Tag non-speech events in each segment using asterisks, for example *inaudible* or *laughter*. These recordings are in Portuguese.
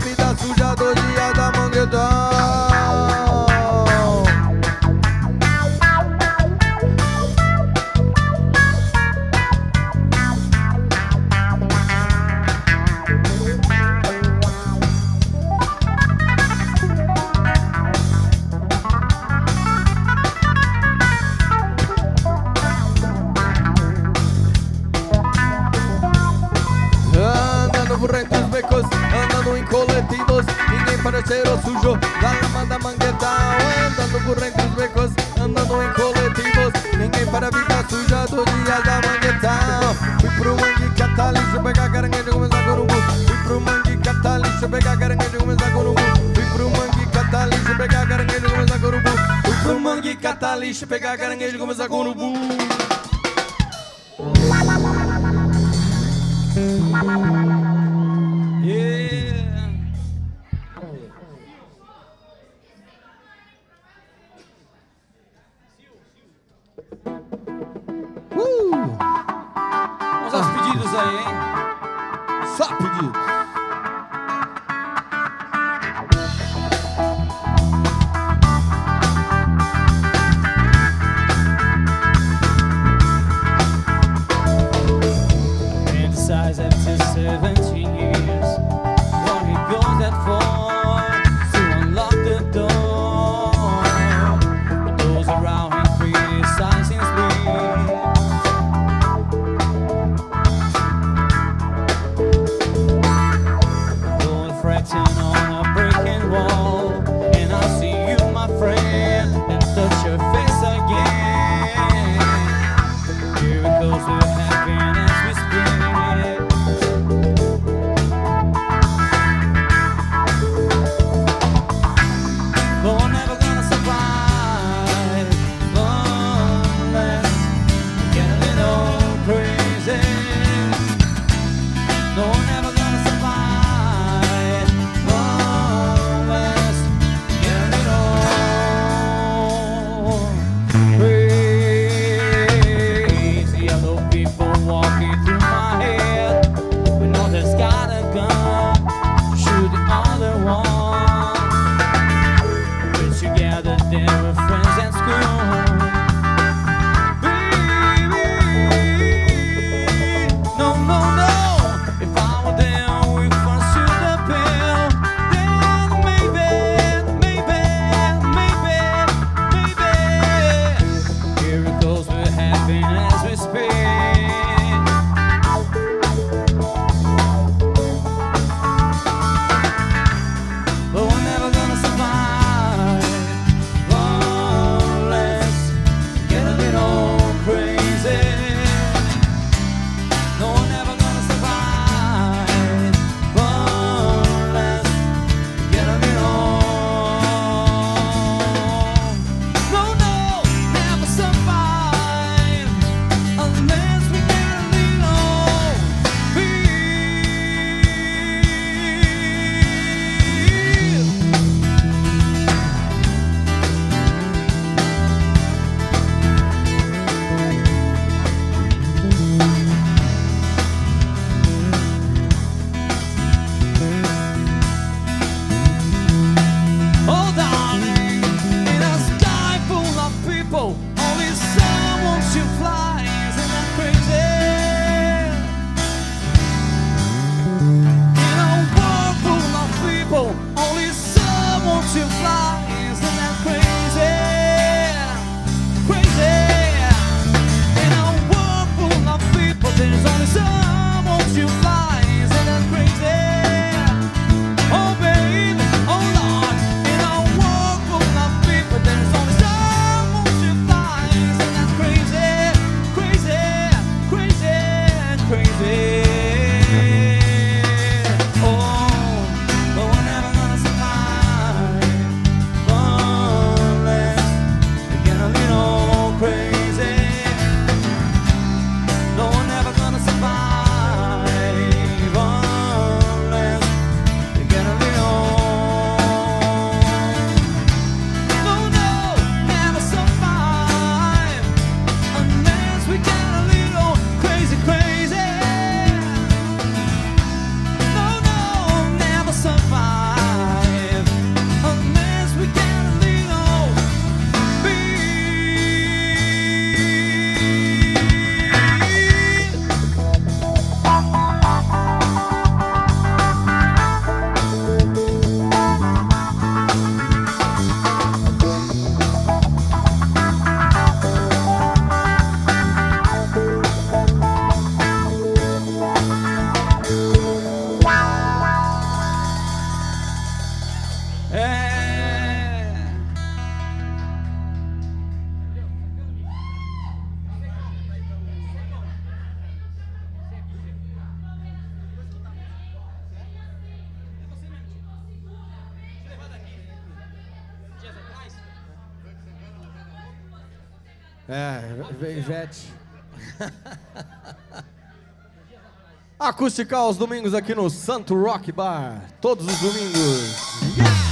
vida suja do dia É, vem Ivete. *laughs* Acústica aos domingos aqui no Santo Rock Bar. Todos os domingos. Yeah!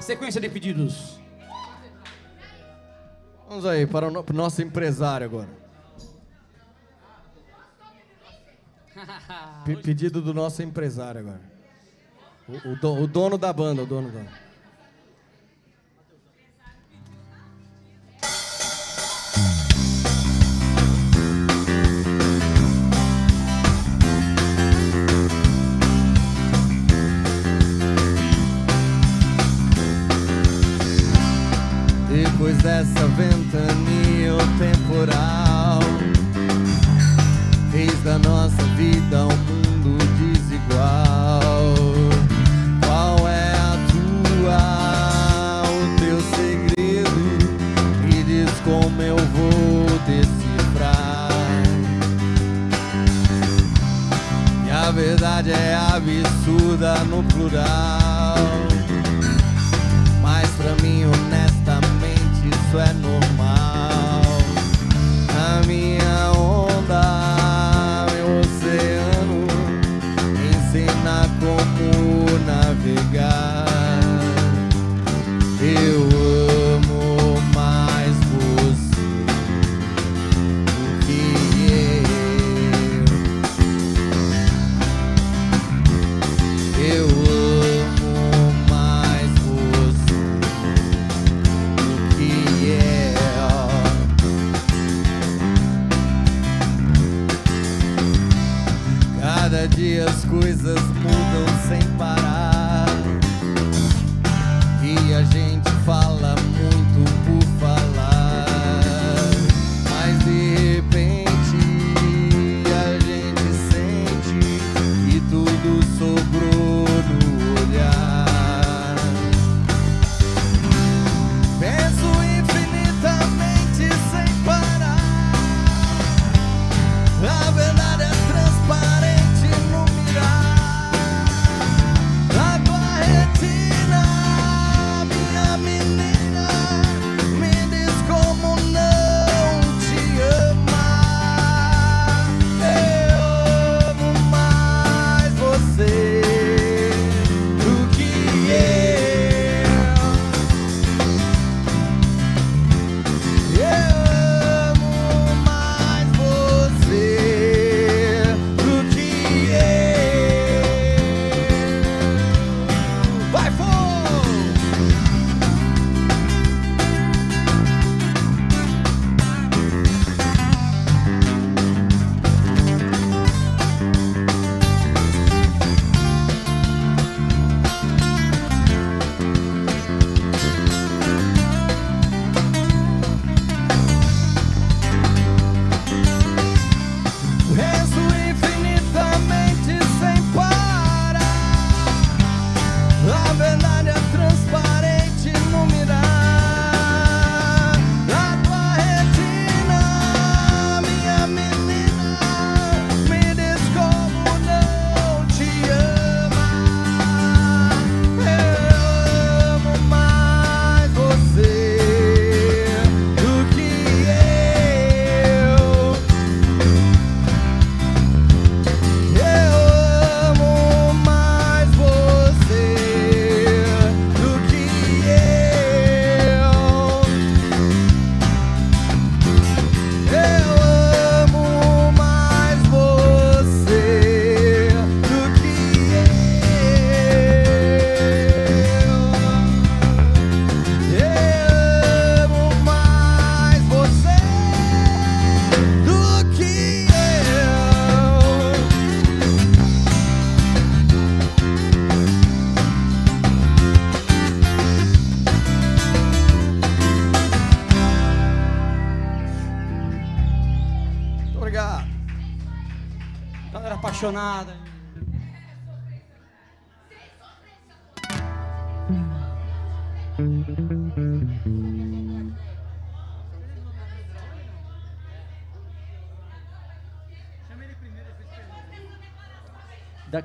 sequência de pedidos. Vamos aí, para o, para o nosso empresário agora. *laughs* P pedido do nosso empresário agora. O, o, do, o dono da banda, o dono da banda. Pois essa ventania o temporal fez da nossa vida um mundo desigual. Qual é a tua, o teu segredo? Me diz como eu vou decifrar. E a verdade é absurda no plural. Mas pra mim, honestamente, isso é normal.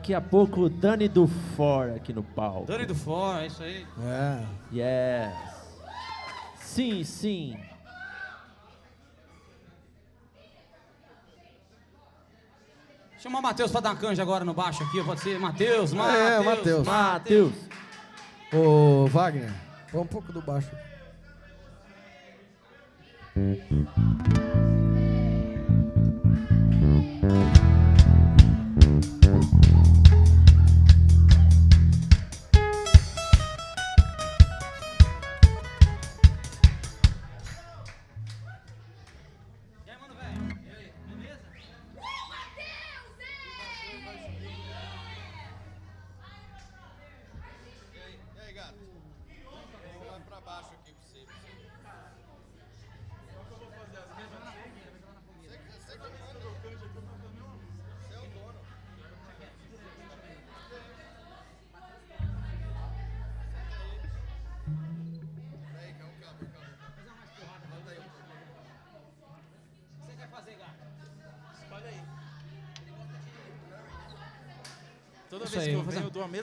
Daqui a pouco, Dani do For aqui no palco. Dani do Fora, é isso aí. É. Yes. Sim, sim. Chama o Matheus pra dar canja agora no baixo aqui, pode ser. Matheus, Matheus. É, Matheus. Matheus. Ô, Wagner, põe um pouco do baixo.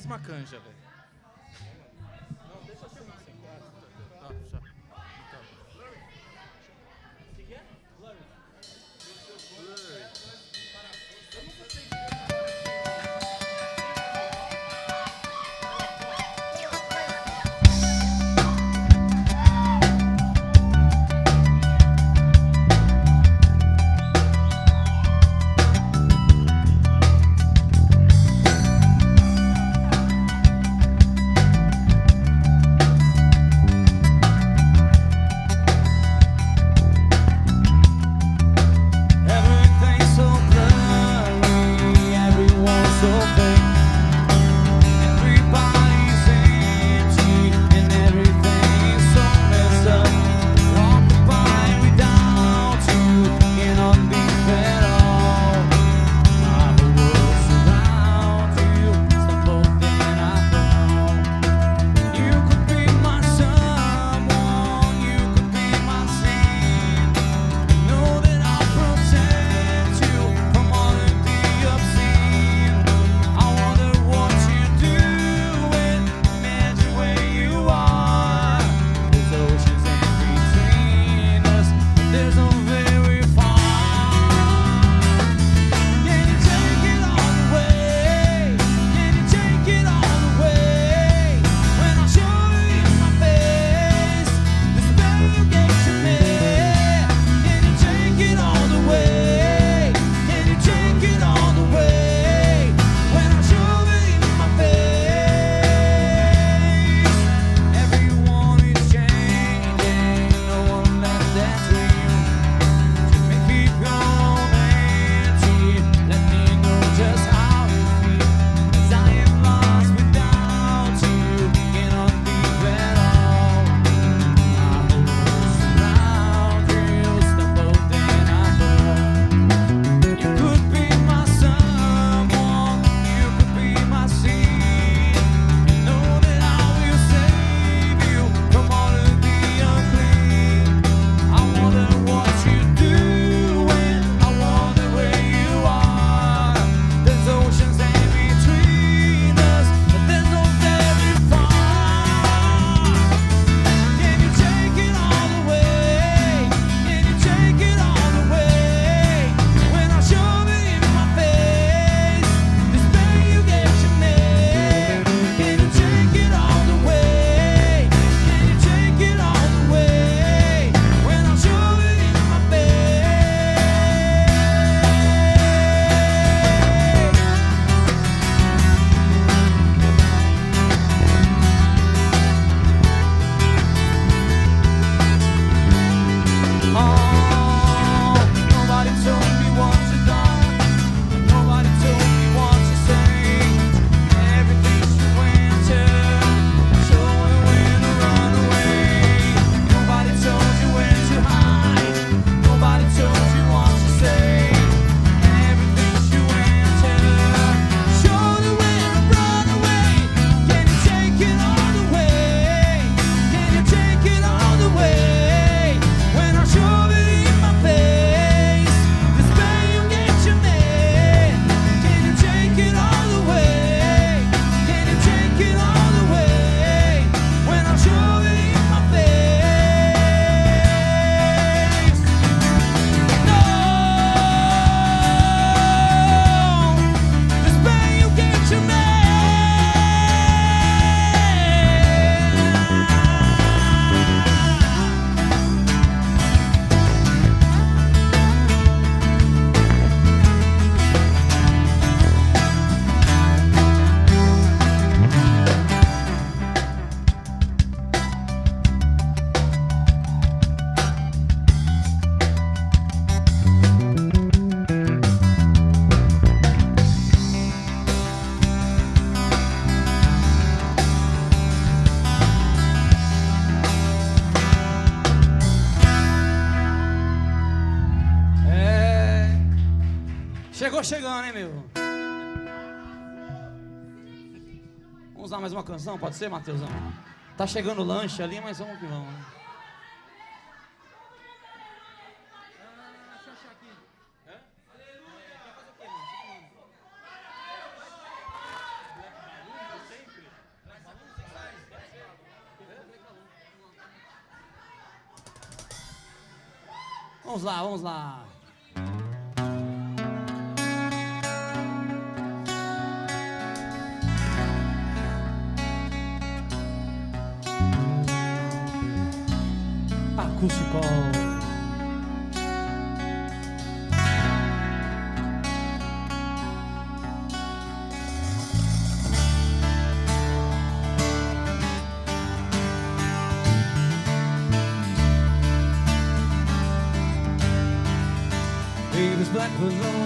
mesma canja, velho. Chegou chegando, hein, meu? Vamos dar mais uma canção, pode ser, Matheusão? Tá chegando o lanche ali, mas vamos que vamos. Né? Vamos lá, vamos lá. acústico. black balloon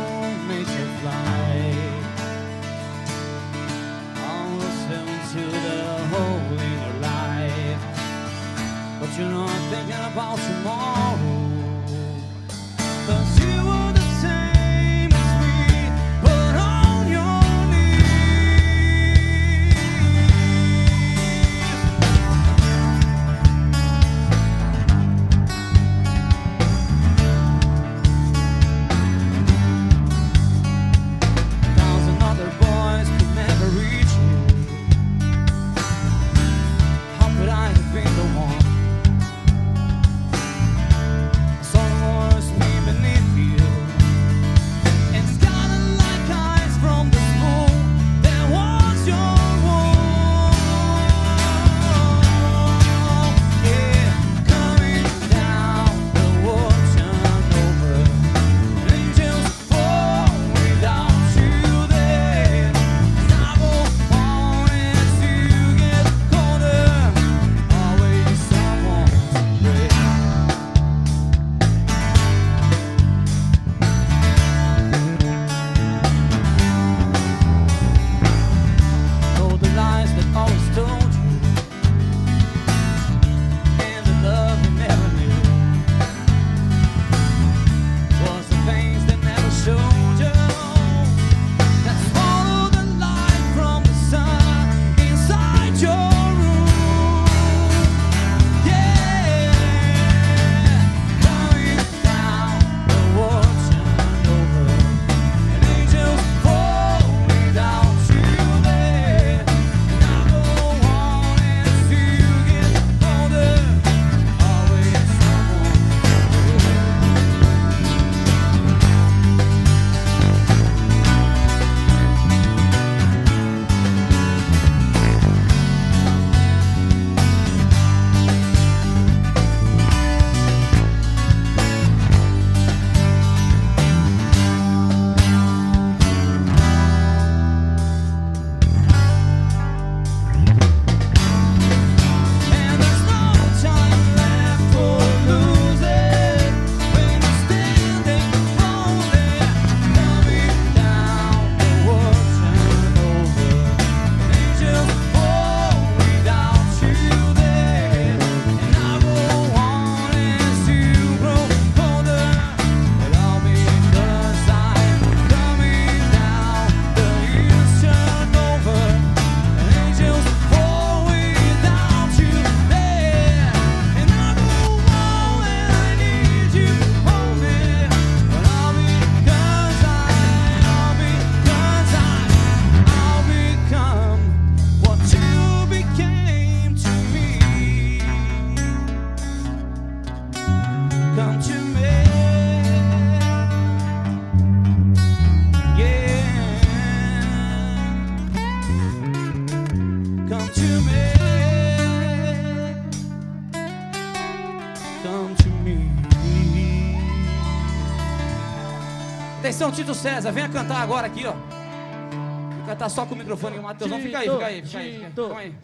Tito César, venha cantar agora aqui, ó. Vou cantar só com o microfone, o Matheusão. Fica aí, fica aí, fica aí. Fica aí.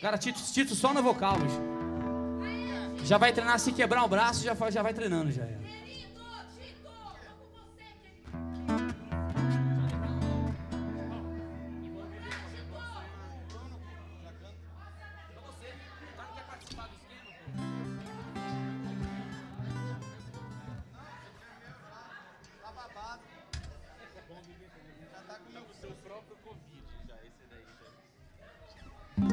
Cara, Tito, Tito só na vocal, bicho. Já vai treinar, se quebrar o braço, já, já vai treinando já. É.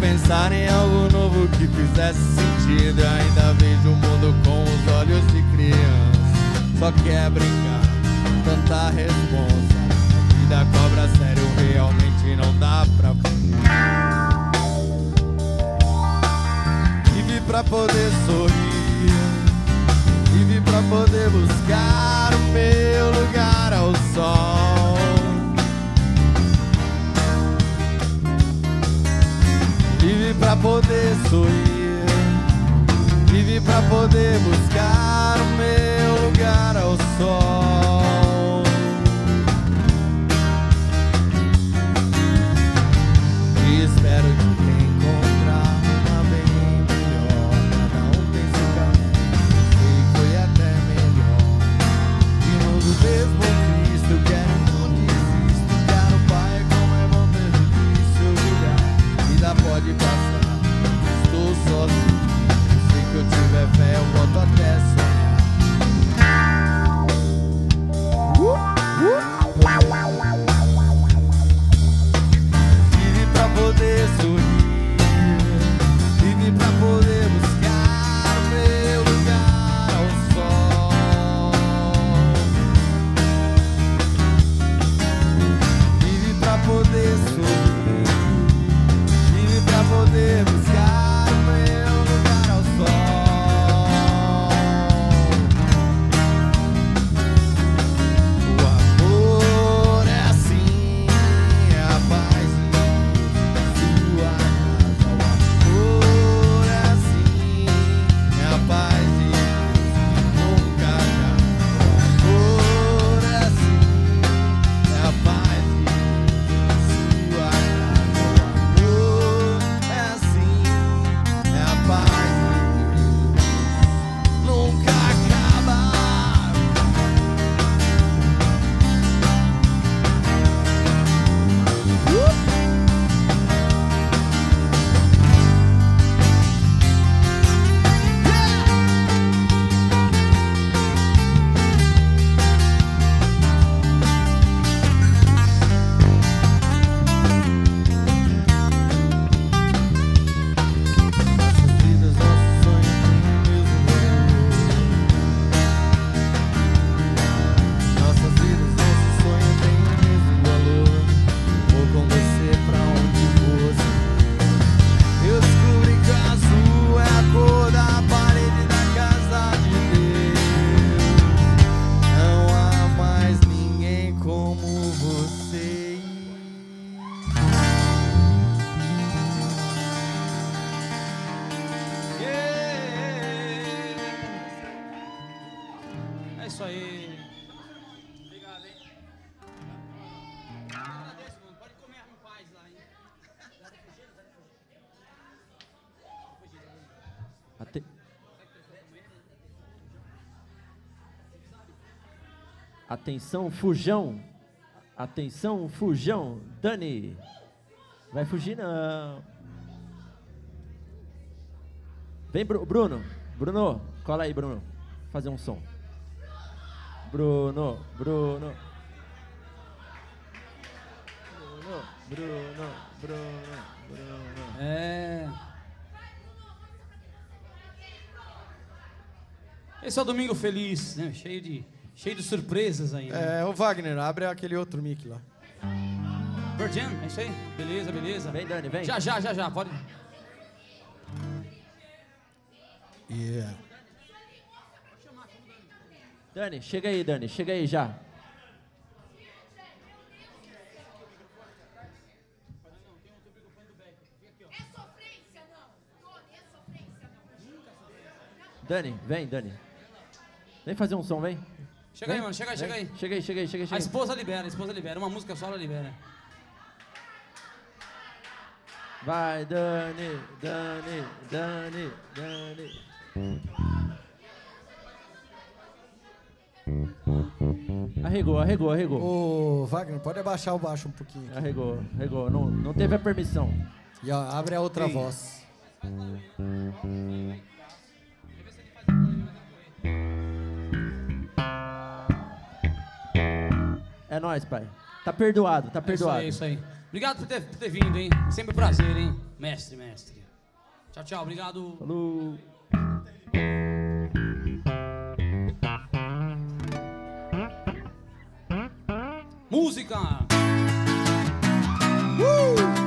pensar em algo novo que fizesse sentido. E ainda vejo o mundo com os olhos de criança. Só quer brincar, tanta responsa. A vida cobra sério, realmente não dá pra Vive pra poder sorrir. Vive pra poder buscar o meu lugar ao sol. Pra poder sorrir. Vive pra poder buscar o meu lugar ao Atenção, fujão. Atenção, fujão. Dani. Vai fugir não. Vem, Bru- Bruno. Bruno, cola aí, Bruno. Fazer um som. Bruno, Bruno. Bruno, Bruno, Bruno, Bruno. É. Esse é o Domingo Feliz, né? Cheio de, cheio de surpresas. Né? É, o Wagner, abre aquele outro mic lá. Virgin, é isso aí? Beleza, beleza. Vem, Dani, vem. Já, já, já, já. Pode. Yeah. Dani, chega aí, Dani. Chega aí já. É sofrência, não. Tony, é sofrência, não. Dani, vem, Dani. Vem fazer um som, vem. Chega aí, mano. Chega aí, chega aí. Chega aí, chega aí, chega aí. A esposa libera, a esposa libera. Uma música só ela libera. Vai, Dani, Dani, Dani, Dani. Arregou, arregou, arregou. Ô, Wagner, pode abaixar o baixo um pouquinho. aqui. Arregou, arregou. Não, não teve a permissão. E ó, abre a outra Sim. voz. É nóis, pai. Tá perdoado, tá É isso perdoado. aí, é isso aí. Obrigado por ter, por ter vindo, hein? Sempre um prazer, hein? Mestre, mestre. Tchau, tchau. Obrigado. Falou. Música! Bruno,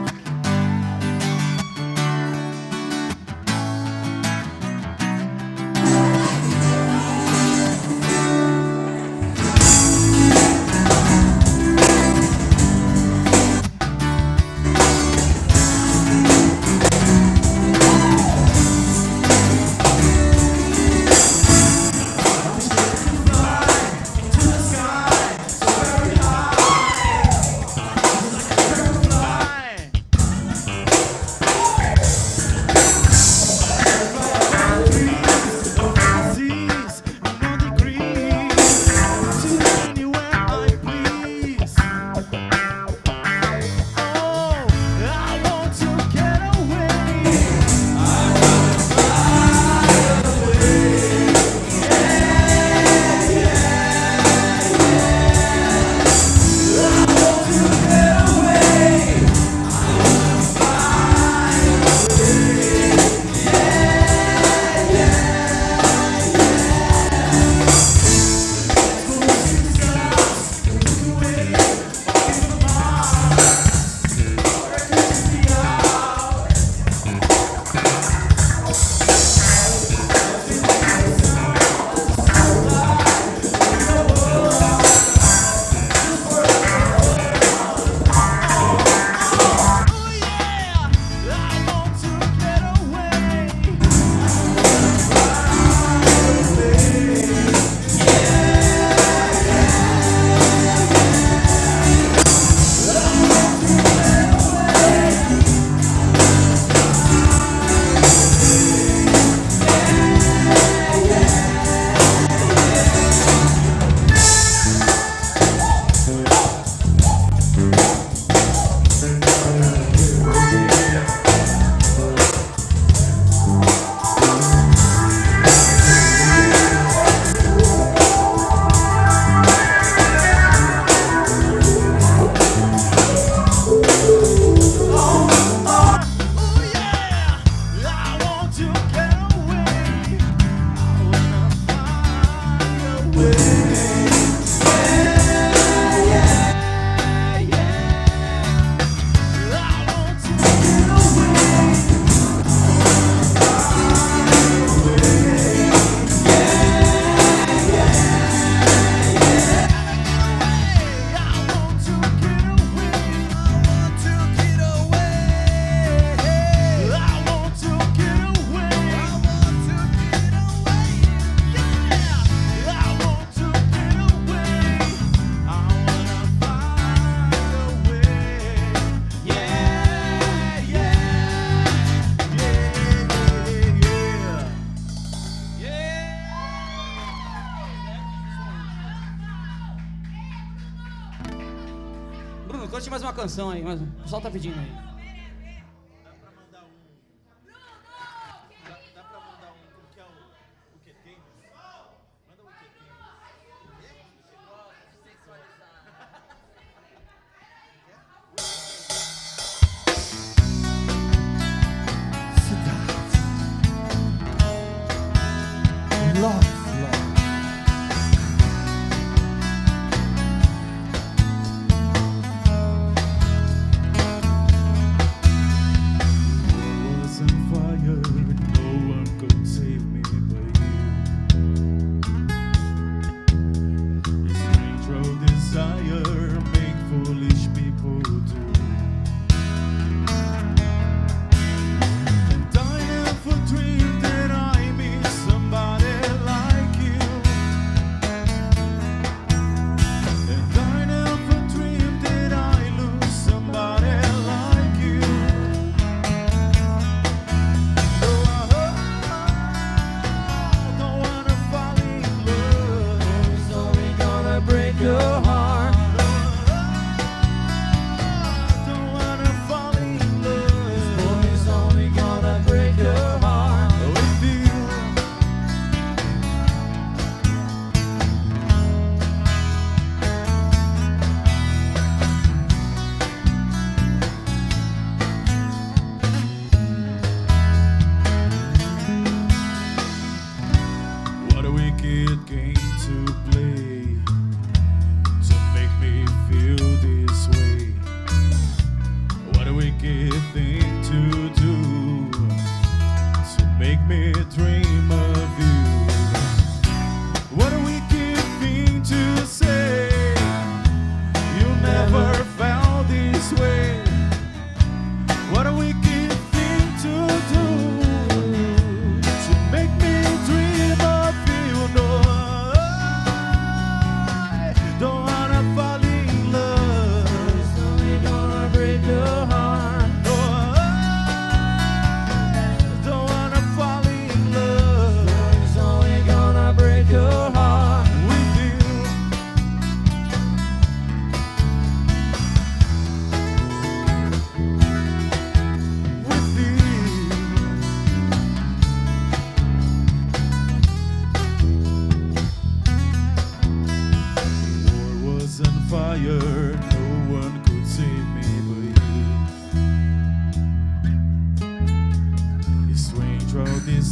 aí. Mas o pessoal tá pedindo aí.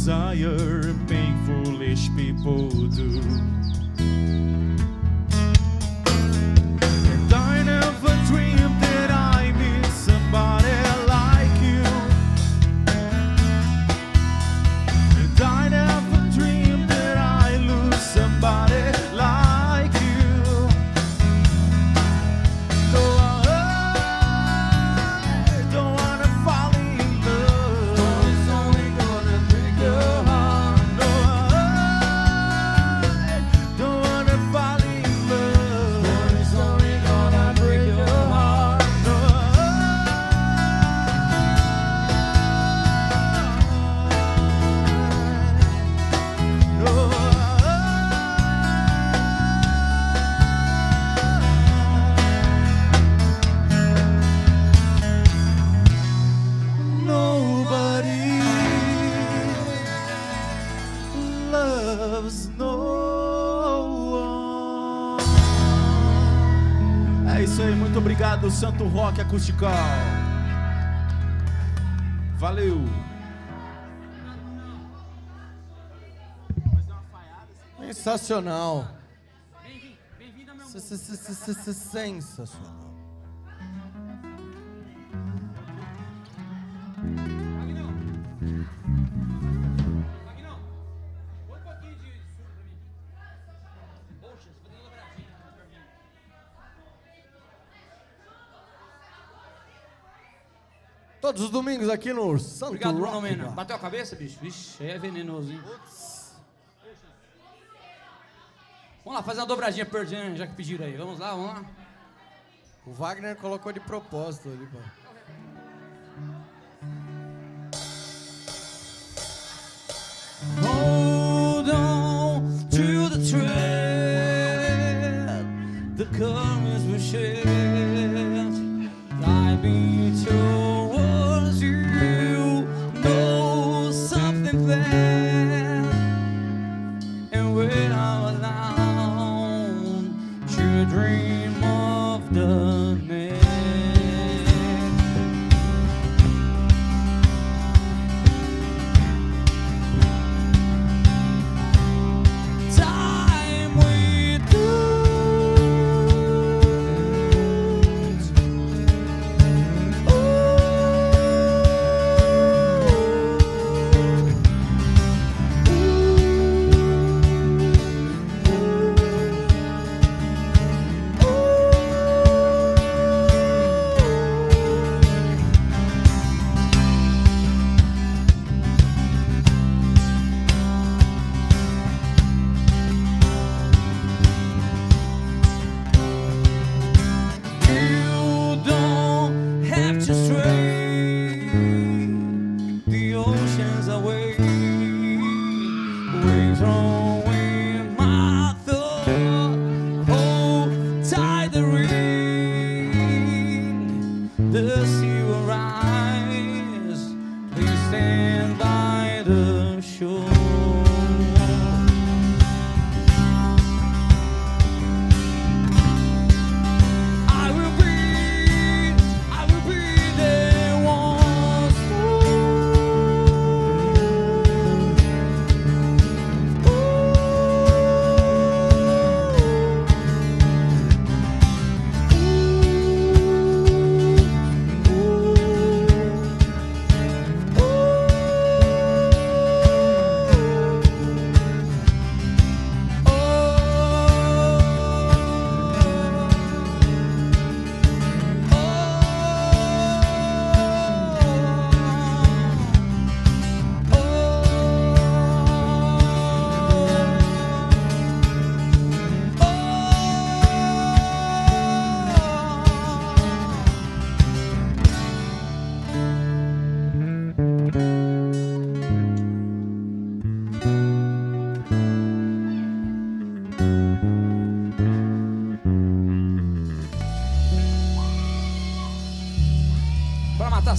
desire and make foolish people do. Santo Rock Acustical. Valeu. Sensacional. Sensacional. Todos os domingos aqui no Santo Obrigado, Rock. Bruno Mena. Bateu a cabeça, bicho? Vixe, aí é venenoso, hein? Ups. Vamos lá, fazer uma dobradinha perdida, já que pediram aí. Vamos lá, vamos lá. O Wagner colocou de propósito ali, pô. Hold on to the thread The colors we shed I be told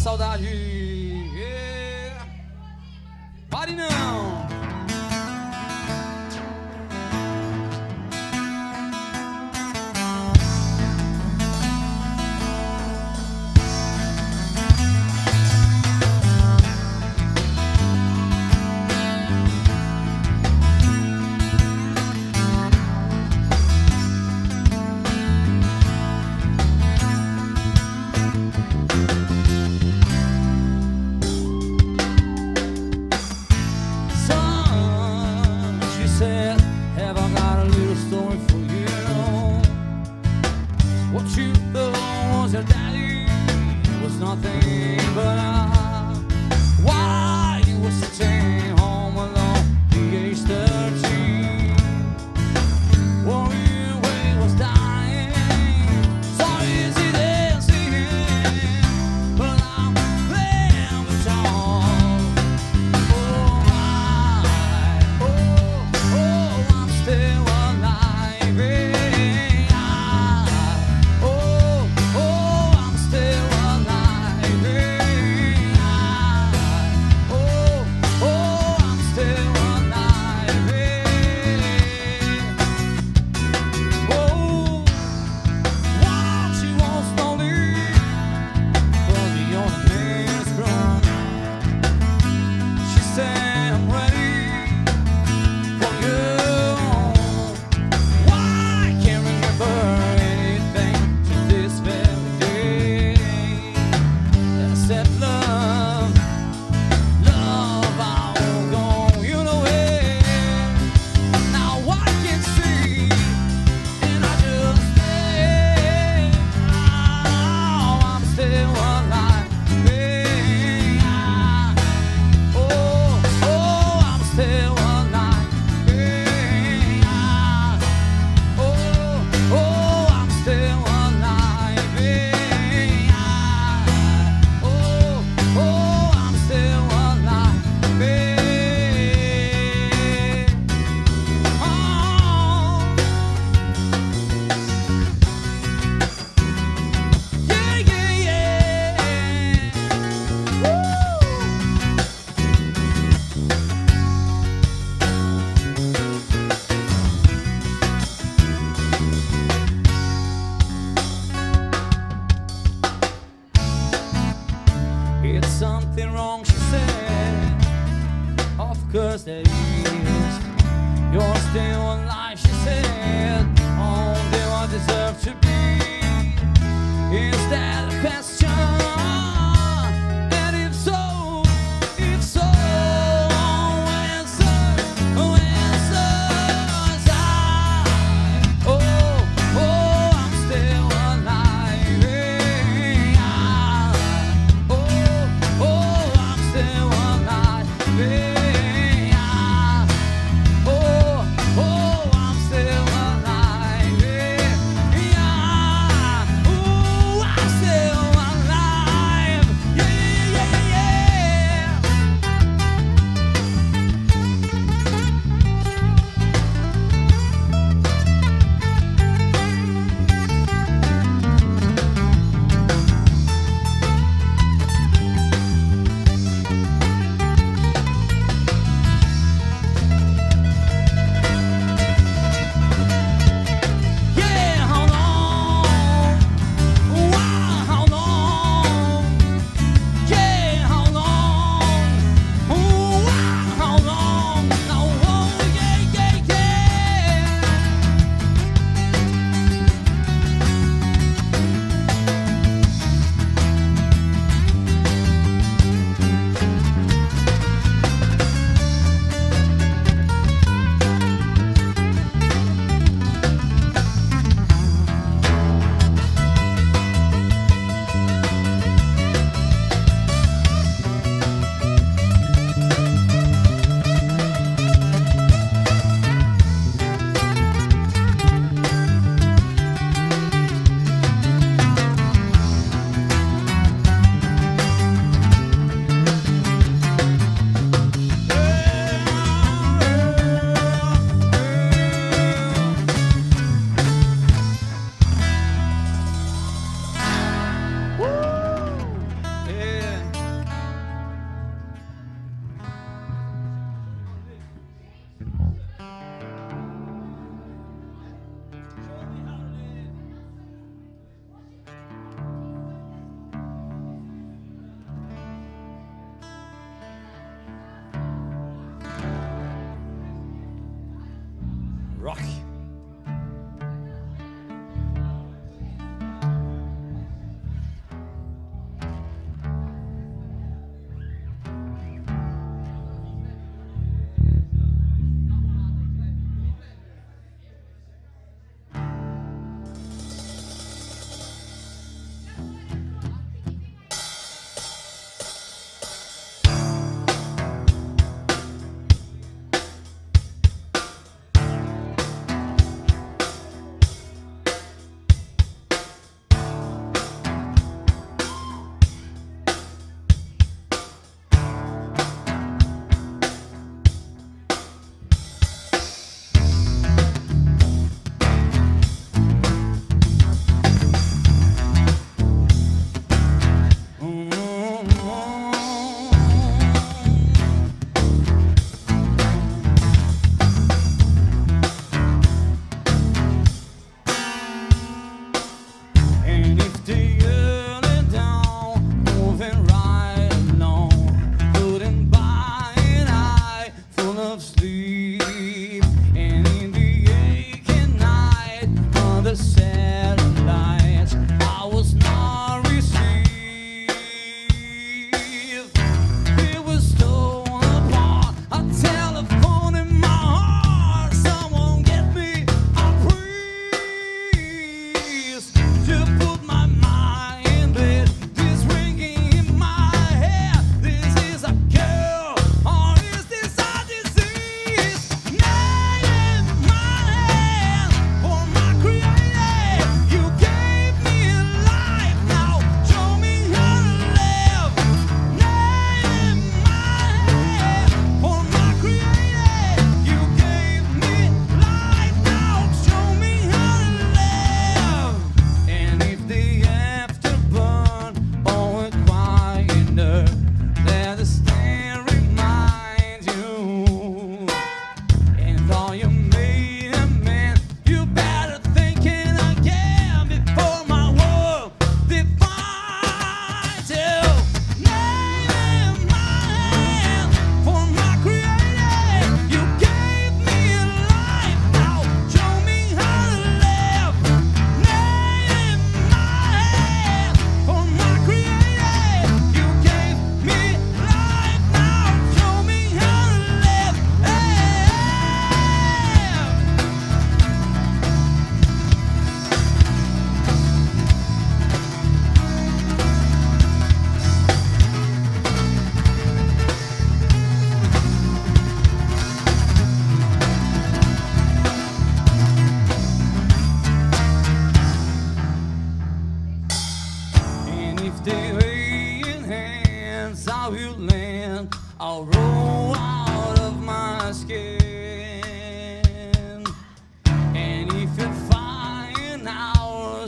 Pra matar a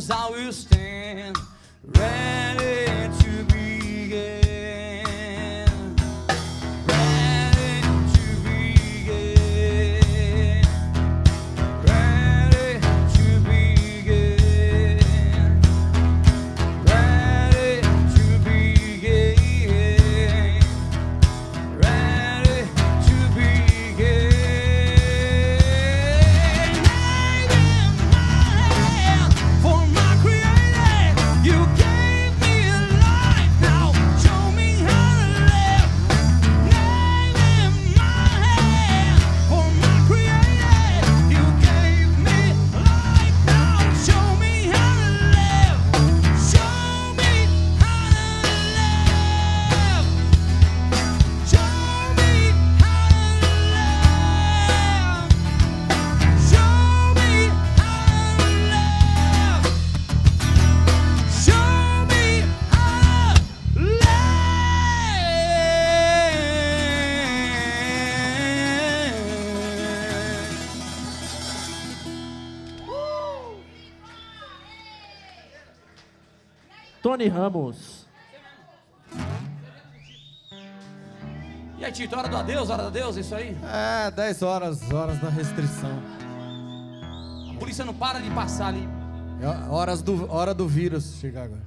I will stand ready Tony Ramos. E aí, Tito, hora do adeus, hora do adeus, é isso aí? É, 10 horas, horas da restrição. A polícia não para de passar ali. É horas do, hora do vírus chegar agora.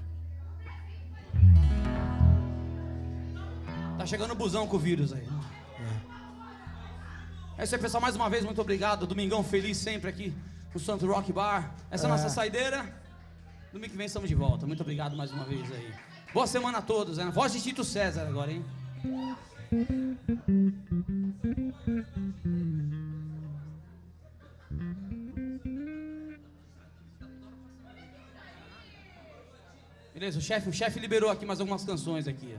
Tá chegando o busão com o vírus aí. É isso aí, pessoal. Mais uma vez, muito obrigado. Domingão feliz sempre aqui no Santo Rock Bar. Essa é a nossa saideira. Domingo que vem estamos de volta. Muito obrigado mais uma vez aí. Boa semana a todos, né? Voz de Tito César agora, hein? Beleza, o chefe, o chefe liberou aqui mais algumas canções aqui.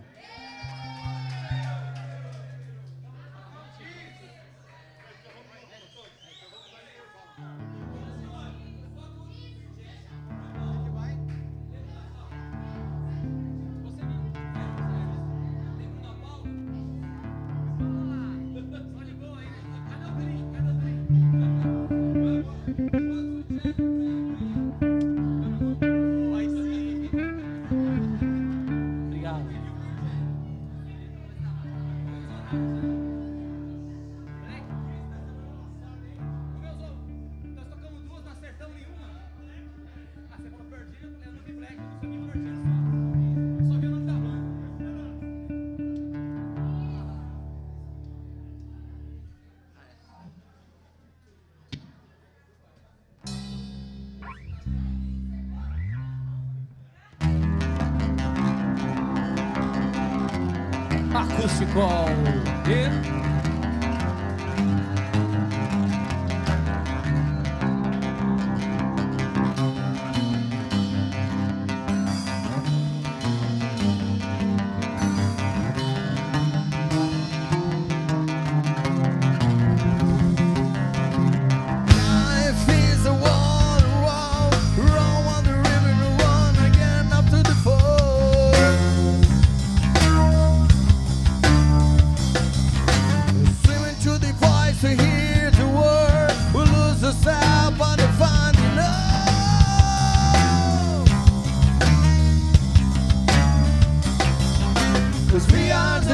Cause we are